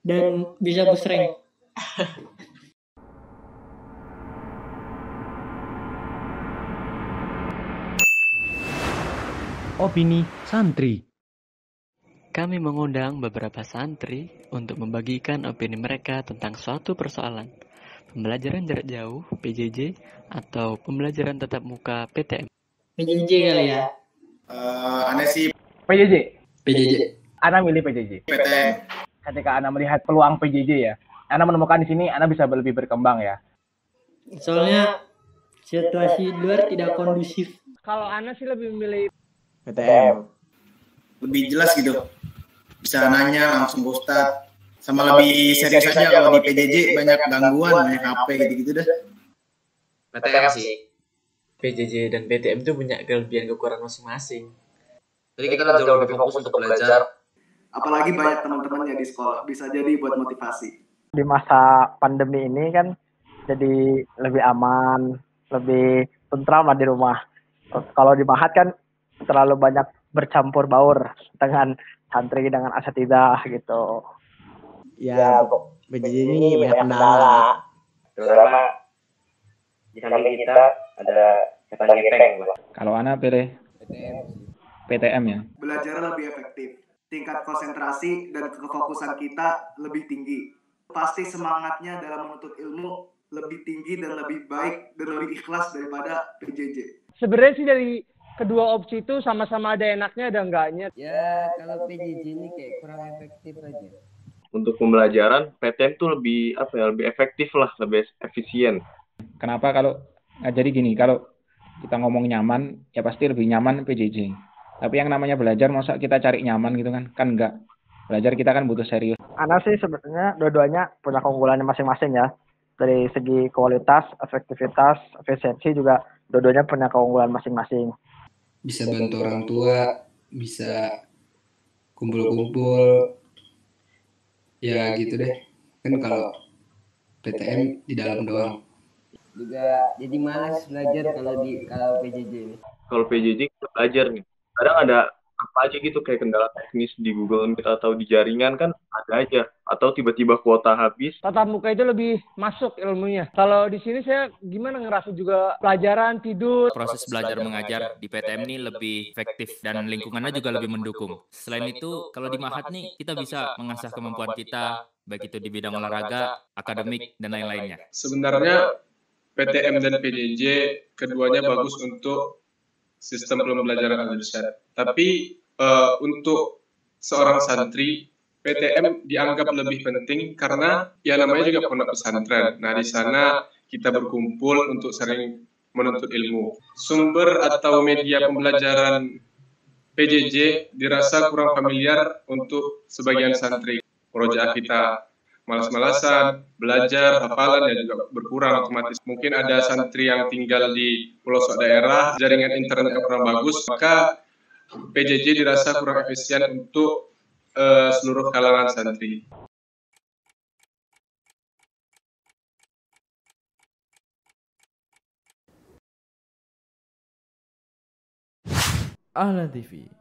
dan bisa busreng. Opini santri. Kami mengundang beberapa santri untuk membagikan opini mereka tentang suatu persoalan. Pembelajaran jarak jauh, PJJ, atau pembelajaran tatap muka PTM. PJJ kali ya. Eh, aneh sih PJJ. PJJ. Ana milih PJJ. PTM. Ketika Ana melihat peluang PJJ ya, Ana menemukan di sini Ana bisa lebih berkembang ya. Soalnya situasi luar tidak kondusif. Kalau Ana sih lebih memilih PTM. Lebih jelas gitu. Bisa nanya langsung ke Ustadz. Sama lebih serius aja kalau di PJJ banyak gangguan, banyak HP gitu-gitu dah. PTM sih. PJJ dan PTM itu punya kelebihan kekurangan masing-masing. Jadi kita jauh lebih fokus untuk belajar. Apalagi banyak teman-temannya di sekolah bisa jadi buat motivasi di masa pandemi ini kan jadi lebih aman, lebih tentram lah di rumah. Kalau di Mahat kan terlalu banyak bercampur baur dengan santri dengan asatidah gitu. Ya, PJJ ini banyak kendala. terutama di samping kita ada setan gepeng. Kalau Ana pilih PTM ya. belajar lebih efektif tingkat konsentrasi dan kefokusan kita lebih tinggi pasti semangatnya dalam menuntut ilmu lebih tinggi dan lebih baik dan lebih ikhlas daripada PJJ Sebenarnya sih dari kedua opsi itu sama-sama ada enaknya ada enggaknya. Ya, kalau PJJ ini kayak kurang efektif aja. untuk pembelajaran PTM tuh lebih apa ya lebih efektif lah lebih efisien Kenapa kalau nggak jadi gini, kalau kita ngomong nyaman, ya pasti lebih nyaman PJJ. Tapi yang namanya belajar, masa kita cari nyaman gitu kan? Kan enggak. Belajar kita kan butuh serius. Ana sih sebenarnya dua-duanya punya keunggulannya masing-masing ya. Dari segi kualitas, efektivitas, efisiensi juga dua-duanya punya keunggulan masing-masing. bisa bantu orang tua, bisa kumpul-kumpul, ya gitu deh. Kan kalau PTM di dalam doang. Juga jadi malas belajar kalau di kalau PJJ ini. kalau PJJ kita belajar nih kadang ada apa aja gitu kayak kendala teknis di Google Meet atau di jaringan kan ada aja atau tiba-tiba kuota habis Tatap muka itu lebih masuk ilmunya. Kalau di sini saya gimana ngerasa juga pelajaran, tidur, proses belajar mengajar di PTM ini lebih efektif dan lingkungannya juga lebih mendukung. Selain itu, kalau di Mahat nih kita bisa mengasah kemampuan kita baik itu di bidang olahraga, akademik dan lain-lainnya. Sebenarnya PTM dan PJJ keduanya bagus untuk sistem pembelajaran al-irsyad. Tapi eh, untuk seorang santri PTM dianggap lebih penting karena ya namanya juga pondok pesantren. Nah, di sana kita berkumpul untuk sering menuntut ilmu. Sumber atau media pembelajaran PJJ dirasa kurang familiar untuk sebagian santri. Murojaah kita malas-malasan, belajar, hafalan ya juga berkurang otomatis. Mungkin ada santri yang tinggal di pelosok daerah, jaringan internet yang kurang bagus, maka PJJ dirasa kurang efisien untuk eh, seluruh kalangan santri. Ahlan TV